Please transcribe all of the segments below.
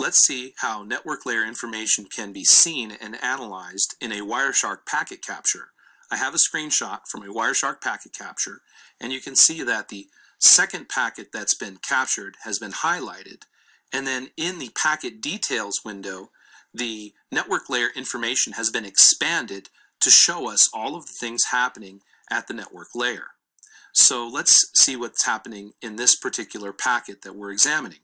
Let's see how network layer information can be seen and analyzed in a Wireshark packet capture. I have a screenshot from a Wireshark packet capture, and you can see that the second packet that's been captured has been highlighted, and then in the packet details window, the network layer information has been expanded to show us all of the things happening at the network layer. So let's see what's happening in this particular packet that we're examining.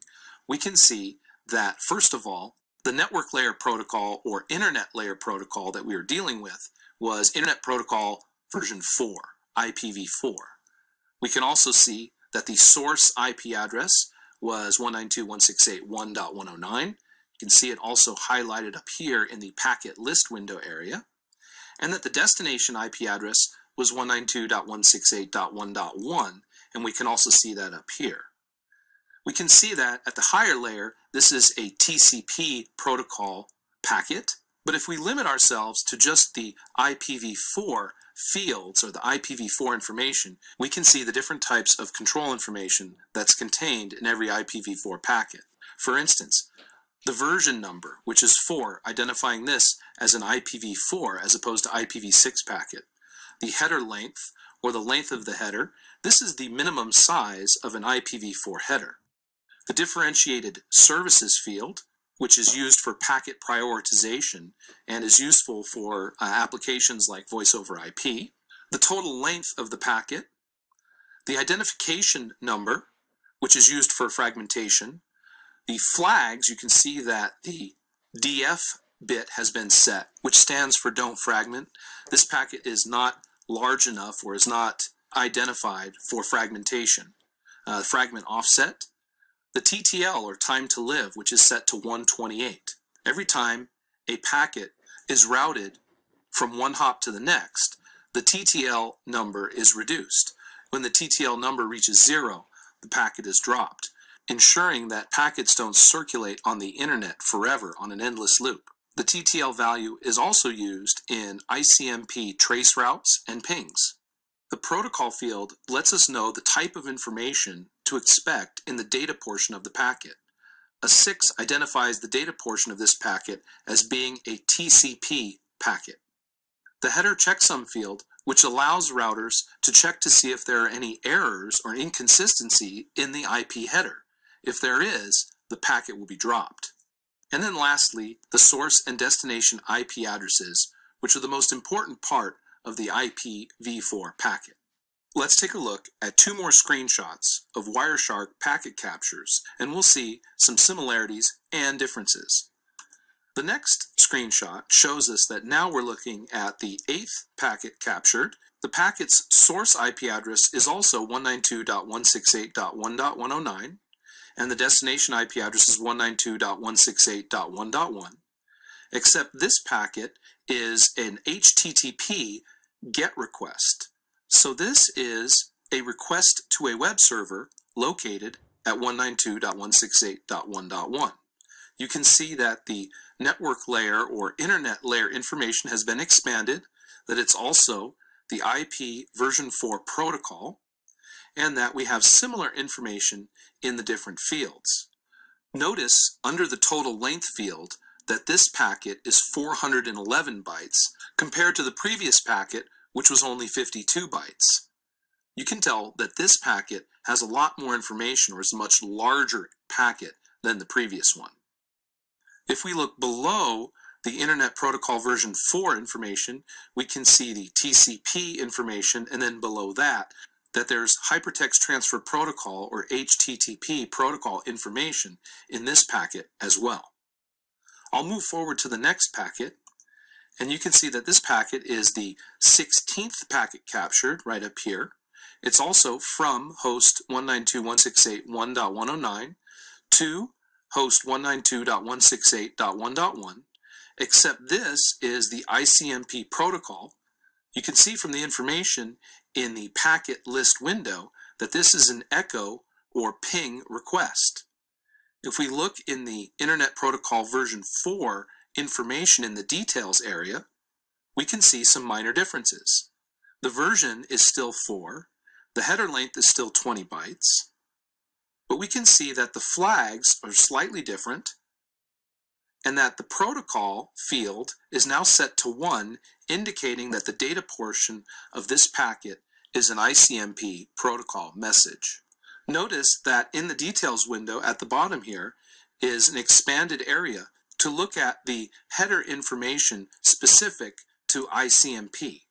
We can see that, first of all, the network layer protocol or internet layer protocol that we are dealing with was Internet Protocol version 4, IPv4. We can also see that the source IP address was 192.168.1.109. You can see it also highlighted up here in the packet list window area, and that the destination IP address was 192.168.1.1, and we can also see that up here. We can see that at the higher layer, this is a TCP protocol packet, but if we limit ourselves to just the IPv4 fields or the IPv4 information, we can see the different types of control information that's contained in every IPv4 packet. For instance, the version number, which is 4, identifying this as an IPv4 as opposed to IPv6 packet. The header length, or the length of the header, this is the minimum size of an IPv4 header. The differentiated services field, which is used for packet prioritization and is useful for uh, applications like voice over IP, the total length of the packet, the identification number, which is used for fragmentation, the flags, you can see that the DF bit has been set, which stands for don't fragment. This packet is not large enough or is not identified for fragmentation. Uh, fragment offset, the TTL, or time to live, which is set to 128. Every time a packet is routed from one hop to the next, the TTL number is reduced. When the TTL number reaches zero, the packet is dropped, ensuring that packets don't circulate on the internet forever on an endless loop. The TTL value is also used in ICMP trace routes and pings. The protocol field lets us know the type of information to expect in the data portion of the packet. A 6 identifies the data portion of this packet as being a TCP packet. The header checksum field, which allows routers to check to see if there are any errors or inconsistency in the IP header. If there is, the packet will be dropped. And then lastly, the source and destination IP addresses, which are the most important part of the IPv4 packet. Let's take a look at two more screenshots of Wireshark packet captures, and we'll see some similarities and differences. The next screenshot shows us that now we're looking at the eighth packet captured. The packet's source IP address is also 192.168.1.109, and the destination IP address is 192.168.1.1, except this packet is an HTTP GET request. So this is a request to a web server located at 192.168.1.1. You can see that the network layer or internet layer information has been expanded, that it's also the IP version 4 protocol, and that we have similar information in the different fields. Notice under the total length field that this packet is 411 bytes compared to the previous packet which was only 52 bytes. You can tell that this packet has a lot more information or is a much larger packet than the previous one. If we look below the Internet Protocol version 4 information, we can see the TCP information and then below that, that there's Hypertext Transfer Protocol or HTTP protocol information in this packet as well. I'll move forward to the next packet and you can see that this packet is the 16th packet captured right up here. It's also from host 192.168.1.109 to host 192.168.1.1, except this is the ICMP protocol. You can see from the information in the packet list window that this is an echo or ping request. If we look in the Internet Protocol version 4 information in the details area, we can see some minor differences. The version is still 4, the header length is still 20 bytes, but we can see that the flags are slightly different, and that the protocol field is now set to 1, indicating that the data portion of this packet is an ICMP protocol message. Notice that in the details window at the bottom here is an expanded area to look at the header information specific to ICMP.